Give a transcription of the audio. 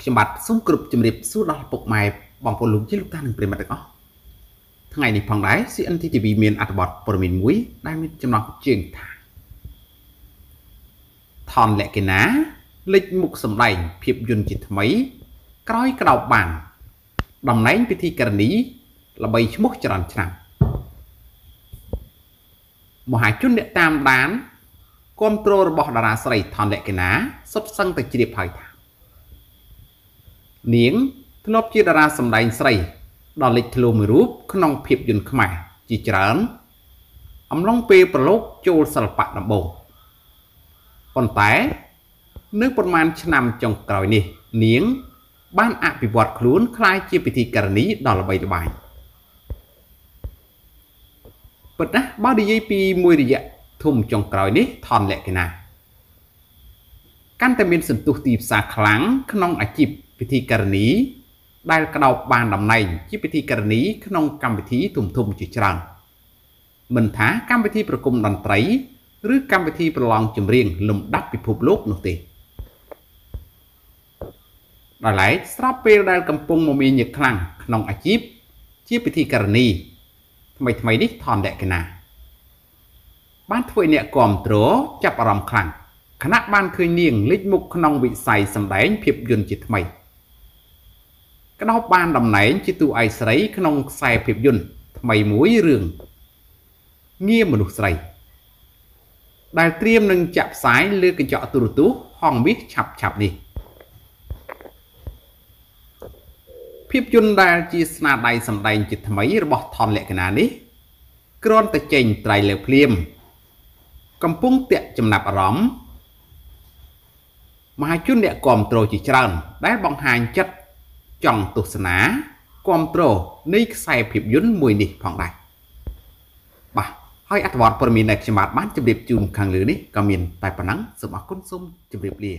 ខ្ញុំបាទសូមគ្រប់ជម្រាបសួរដល់ពុកម៉ែបងប្អូនលោកជាលោកតានិងប្រិយមិត្តទាំងអស់ថ្ងៃនេះផងដែរ CNT TV មានអត្ថបទព័ត៌មានមួយដែលមានចំណងជើងថាថនលក្ខិណាលេចមុខសម្ដែងភាពយន្តជាថ្មី ក្រោយក្តោបបានតំណែងពិធីករណីល្បីឈ្មោះច្រើនឆ្នាំមហាជនអ្នកតាមដានគ្រប់គ្រងរបស់តារាស្រីថនលក្ខិណាសុទ្ធសឹងតែជ្រាបហើយថា នាងធ្លាប់ជាតារាសម្ដែងស្រីដ៏លេចធ្លោមួយរូបក្នុងភាពយន្តខ្មែរជាច្រើនអំឡុងពេលប្រឡូកចូលសិល្បៈដំបូងប៉ុន្តែនៅប្រមាណឆ្នាំចុងក្រោយនេះ នាង បានអភិវឌ្ឍខ្លួនក្លាយជាពិធីការនីដ៏ល្បីល្បាញប៉ុន្តែបើនិយាយពីមួយរយៈធំចុងក្រោយនេះថនលក្ខណៈកាន់តែមានសន្ទុះទីផ្សារខ្លាំងក្នុងអាជីព ពិធីការនីដែលក្តោបបានតំណែងជាពិធីការនីក្នុងកម្មវិធីធំធំជាច្រើនមិនថាកម្មវិធីប្រគំតន្ត្រី ឬកម្មវិធីប្រឡងចម្រៀងលំដាប់ពិភពលោកនោះទេដោយឡែកស្របពេលដែលកំពុងមមាញឹកខ្លាំងក្នុងអាជីពជាពិធីការនីថ្មីថ្មីនេះថនលក្ខណៈបានធ្វើអ្នកគ្រប់គ្រងចាប់អារម្មណ៍ខ្លាំងខណៈបានឃើញនាងលេចមុខក្នុងវិស័យសម្ដែងភាពយន្តជាថ្មី ក្តោបបានតំណែងជាតួឯកស្រី ក្នុងខ្សែភាពយន្តថ្មីមួយរឿងងារមនុស្សស្រី ដែលត្រៀមនឹងចាក់ផ្សាយលើកញ្ចក់ទូរទស្សន៍ហងមាសឆាប់ឆាប់នេះភាពយន្តដែលជាស្នាដៃសម្ដែងជាថ្មីរបស់ថនលក្ខណៈនេះគ្រាន់តែចេញត្រៃលើភ្លាម កំពុងតាក់ចំណាប់អារម្មណ៍មហាជនអ្នកគ្រប់គ្រងជាច្រើន ដែលបង្ហាញចិត្ត ចង់ទស្សនាគ្រប់គ្រងនៃខ្សែភាពយន្តមួយនេះផងដែរបាទហើយអត្ថបទព័ត៌មានដែលខ្ញុំបាទបានជម្រាបជូនខាងលើនេះក៏មានតែប៉ុណ្ណឹងសូមអរគុណសូមជម្រាបលា